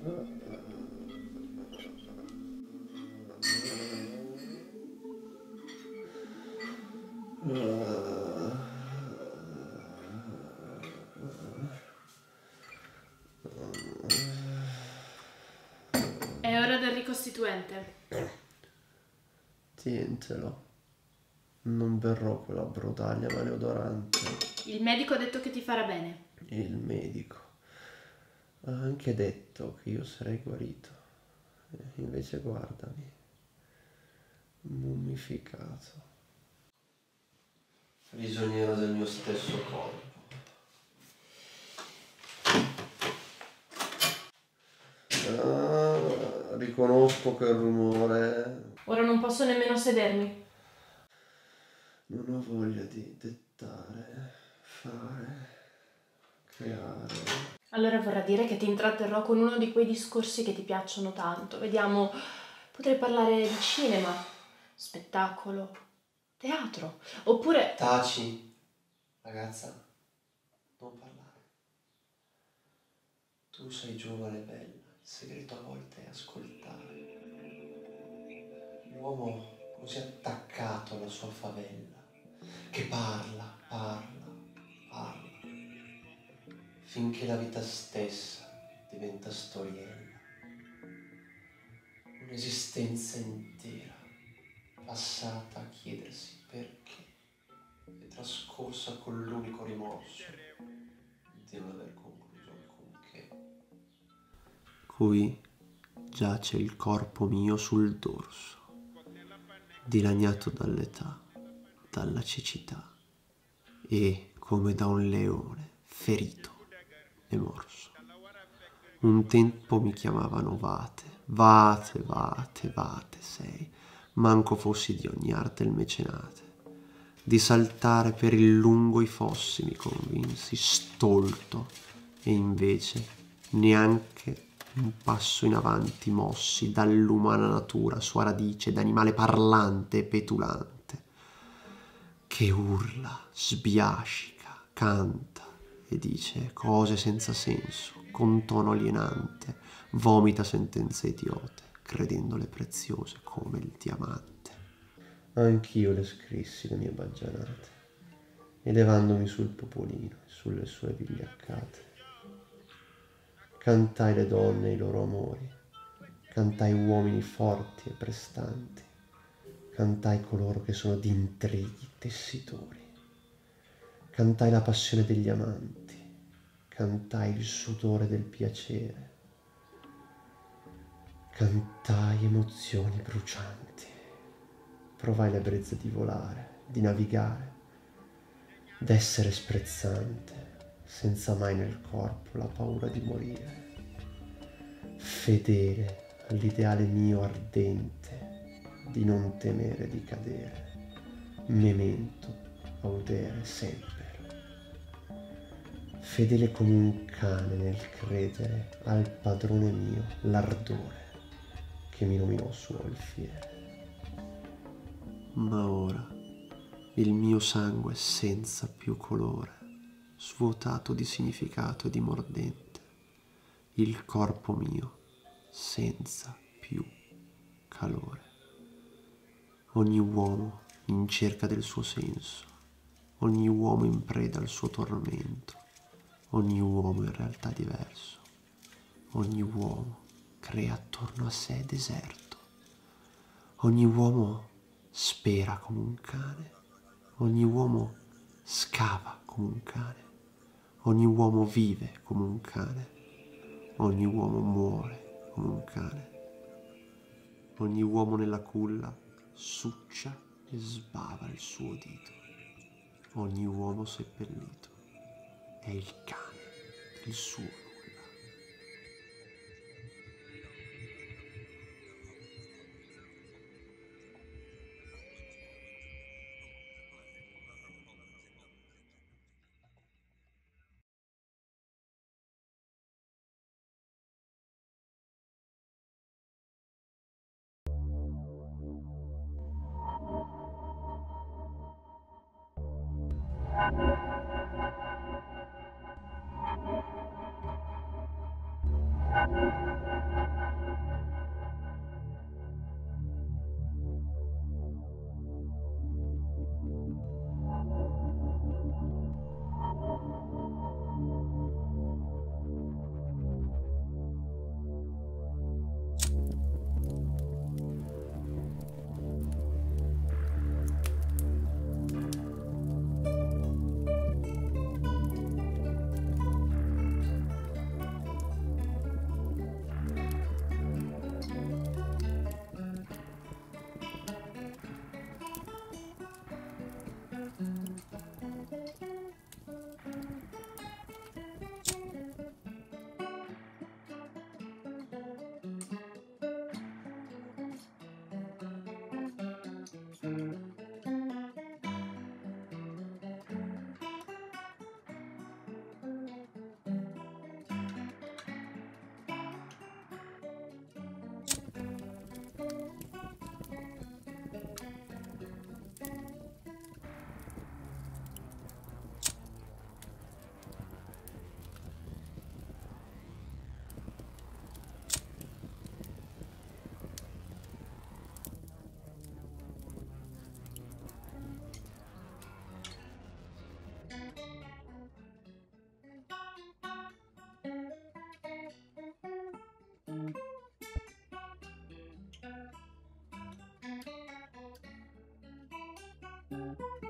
È ora del ricostituente. Tientelo. Non berrò quella brodaglia maleodorante. Il medico ha detto che ti farà bene. Il medico ha anche detto che io sarei guarito. E Invece guardami, mummificato. Prigioniero del mio stesso corpo. Ah, riconosco quel rumore. Ora non posso nemmeno sedermi. Non ho voglia di dettare, fare, creare. Allora vorrà dire che ti intratterrò con uno di quei discorsi che ti piacciono tanto. Vediamo, potrei parlare di cinema, spettacolo, teatro, oppure... Taci, ragazza, non parlare. Tu sei giovane e bella, il segreto a volte è ascoltare. L'uomo così attaccato alla sua favella, che parla, finché la vita stessa diventa storiella. Un'esistenza intera, passata a chiedersi perché è trascorsa con l'unico rimorso di non aver concluso alcunché. Qui giace il corpo mio sul dorso, dilaniato dall'età, dalla cecità e come da un leone ferito e morso. Un tempo mi chiamavano Vate, Vate, Vate, Vate sei, manco fossi di ogni arte il mecenate. Di saltare per il lungo i fossi mi convinsi, stolto, e invece neanche un passo in avanti mossi dall'umana natura, sua radice d'animale parlante e petulante, che urla, sbiascica, canta e dice cose senza senso, con tono alienante, vomita sentenze idiote, credendole preziose come il diamante. Anch'io le scrissi le mie baggianate, elevandomi sul popolino e sulle sue vigliaccate. Cantai le donne i loro amori, cantai uomini forti e prestanti, cantai coloro che sono di intrighi tessitori, cantai la passione degli amanti, cantai il sudore del piacere, cantai emozioni brucianti, provai l'ebbrezza di volare, di navigare, d'essere sprezzante, senza mai nel corpo la paura di morire, fedele all'ideale mio ardente di non temere di cadere, memento audere sempre, fedele come un cane nel credere al padrone mio l'ardore che mi nominò suo alfiere. Ma ora il mio sangue senza più colore, svuotato di significato e di mordente, il corpo mio senza più calore. Ogni uomo in cerca del suo senso, ogni uomo in preda al suo tormento, ogni uomo in realtà diverso, ogni uomo crea attorno a sé deserto, ogni uomo spera come un cane, ogni uomo scava come un cane, ogni uomo vive come un cane, ogni uomo muore come un cane, ogni uomo nella culla succia e sbava il suo dito, ogni uomo seppellito è il cane del suo Música